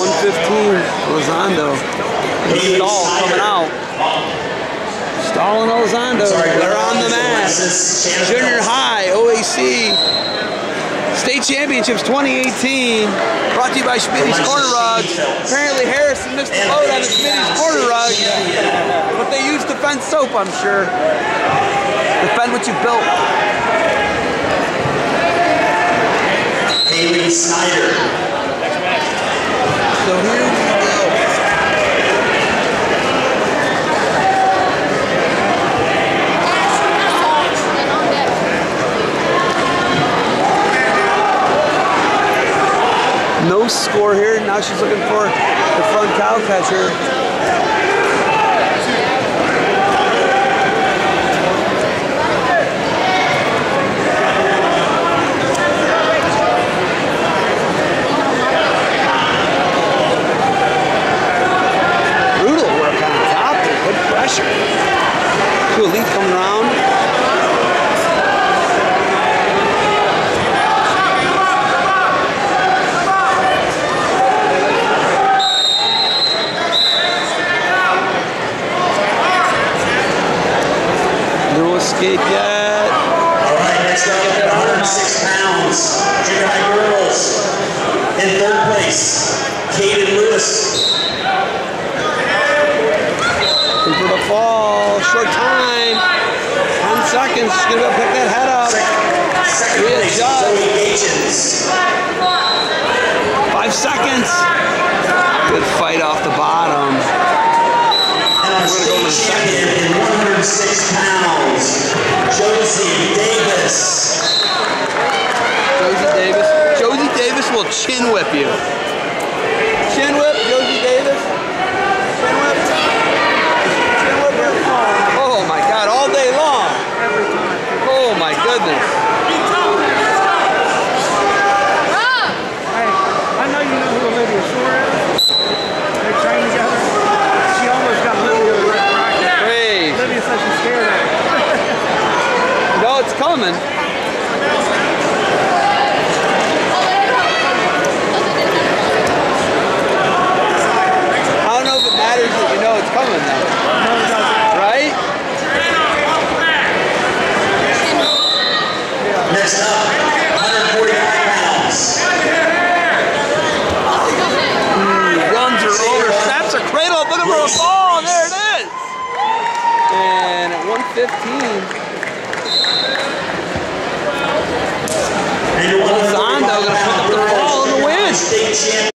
115, Elizondo. Stahl coming out. Stahl and Elizondo, they're on the mat. Junior High, OAC. State Championships 2018, brought to you by Schmitty's Corner Rugs. Apparently Harrison missed the boat on the Schmitty's Corner Rug, but they used defense soap, I'm sure. Defend what you built. Haley Snyder. No score here. Now she's looking for the front cow catcher. Escape yet. All right, next up at 106 pounds, junior high girls. In third place, Kaden Lewis. Looking for the fall. Short time. 10 seconds. She's going to to pick that head up. Second Good place. Zoe Agents. Five seconds. Good fight off the bottom. And our We're gonna go to the state champion in 106 pounds, Josie Davis. Josie Davis. Josie Davis will chin whip you. Chin whip, Josie Davis. Chin whip. Chin whip. Oh my God, all day long. Oh my goodness. Hey, 15.